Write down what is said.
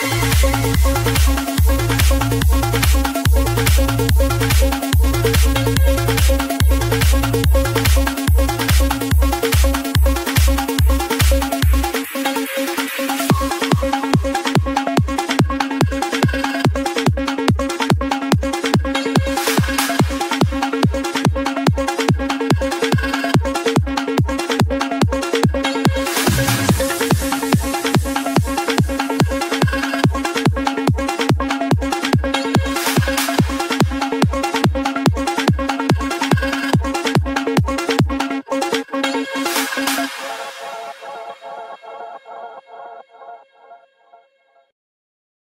¡Bum bum!